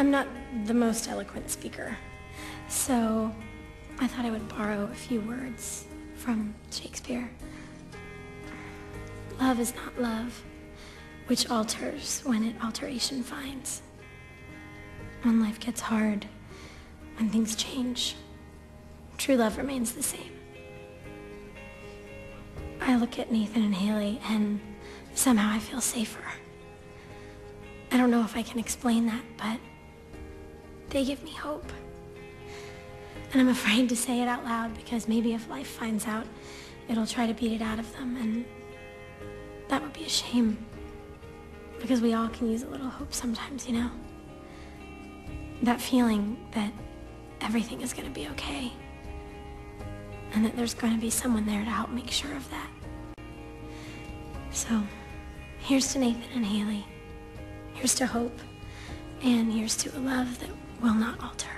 I'm not the most eloquent speaker, so I thought I would borrow a few words from Shakespeare. Love is not love, which alters when it alteration finds. When life gets hard, when things change, true love remains the same. I look at Nathan and Haley and somehow I feel safer. I don't know if I can explain that, but they give me hope. And I'm afraid to say it out loud because maybe if life finds out, it'll try to beat it out of them and that would be a shame. Because we all can use a little hope sometimes, you know? That feeling that everything is going to be okay. And that there's going to be someone there to help make sure of that. So, here's to Nathan and Haley. Here's to hope. And here's to a love that will not alter.